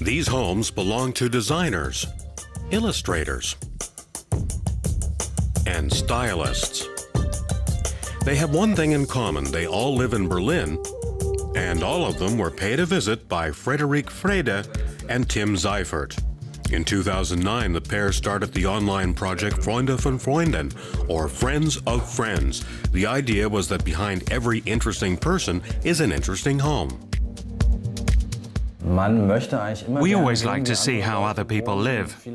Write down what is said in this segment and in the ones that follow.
These homes belong to designers, illustrators, and stylists. They have one thing in common they all live in Berlin, and all of them were paid a visit by Frederik Frede and Tim Seifert. In 2009, the pair started the online project Freunde von Freunden, or Friends of Friends. The idea was that behind every interesting person is an interesting home. We always like to see how other people live.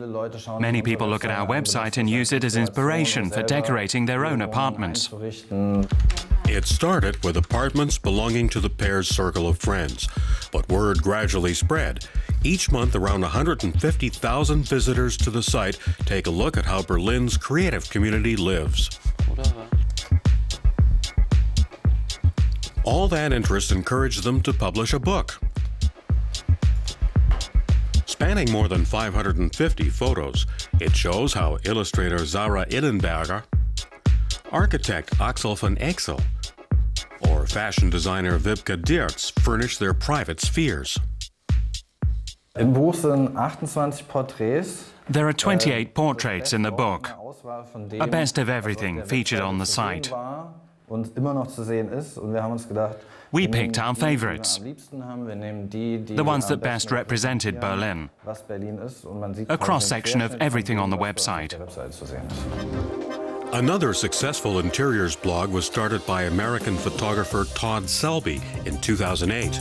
Many people look at our website and use it as inspiration for decorating their own apartments. It started with apartments belonging to the pair's circle of friends, but word gradually spread. Each month, around 150,000 visitors to the site take a look at how Berlin's creative community lives. All that interest encouraged them to publish a book. Spanning more than 550 photos, it shows how illustrator Zara Innenberger, architect Axel van Exel, or fashion designer Wibke Dirks furnish their private spheres. There are 28 portraits in the book, a best of everything featured on the site. We picked our favorites, the ones that best represented Berlin, a cross-section of everything on the website. Another successful interiors blog was started by American photographer Todd Selby in 2008.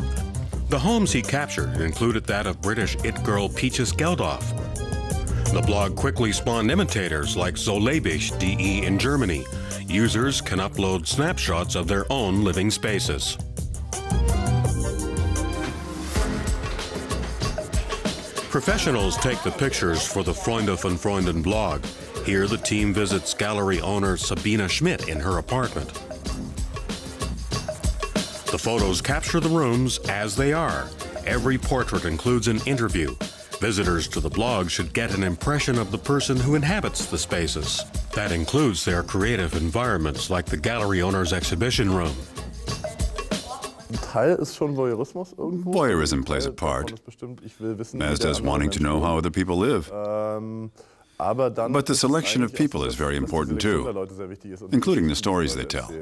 The homes he captured included that of British it girl Peaches Geldof. The blog quickly spawned imitators like Solebich.de in Germany. Users can upload snapshots of their own living spaces. Professionals take the pictures for the Freunde von Freunden blog. Here, the team visits gallery owner Sabina Schmidt in her apartment. The photos capture the rooms as they are. Every portrait includes an interview. Visitors to the blog should get an impression of the person who inhabits the spaces. That includes their creative environments, like the gallery owner's exhibition room. Voyeurism plays a part, as does wanting to know how other people live. But the selection of people is very important too, including the stories they tell.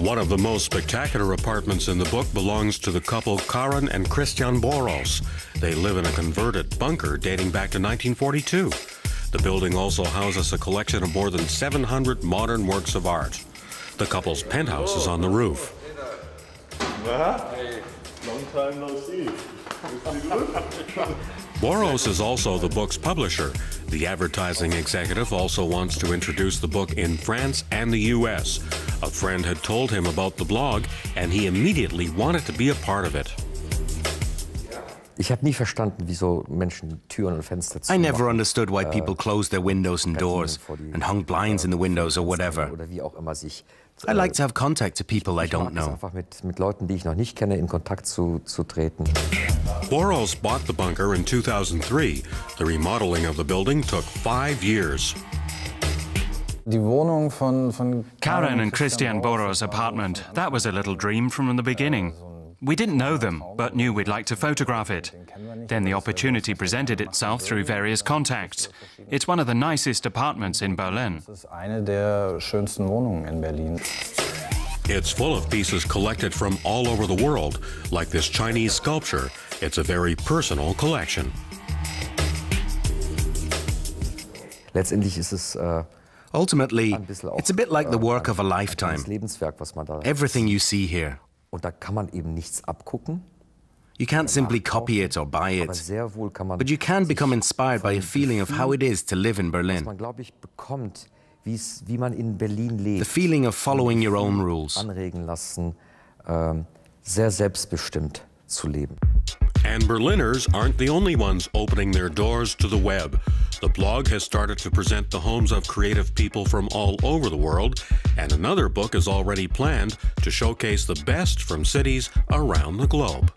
One of the most spectacular apartments in the book belongs to the couple Karen and Christian Boros. They live in a converted bunker dating back to 1942. The building also houses a collection of more than 700 modern works of art. The couple's penthouse is on the roof. Long time no see. Boros is also the book's publisher. The advertising executive also wants to introduce the book in France and the US. A friend had told him about the blog, and he immediately wanted to be a part of it. I never understood why people closed their windows and doors and hung blinds in the windows or whatever. I like to have contact to people I don't know. Boros bought the bunker in 2003. The remodeling of the building took five years. Karen and Christian Boros' apartment, that was a little dream from the beginning. We didn't know them, but knew we'd like to photograph it. Then the opportunity presented itself through various contacts. It's one of the nicest apartments in Berlin. It's full of pieces collected from all over the world, like this Chinese sculpture. It's a very personal collection. Ultimately, it's a bit like the work of a lifetime. Everything you see here. You can't simply copy it or buy it, but you can become inspired by a feeling of how it is to live in Berlin. The feeling of following your own rules. And Berliners aren't the only ones opening their doors to the web. The blog has started to present the homes of creative people from all over the world, and another book is already planned to showcase the best from cities around the globe.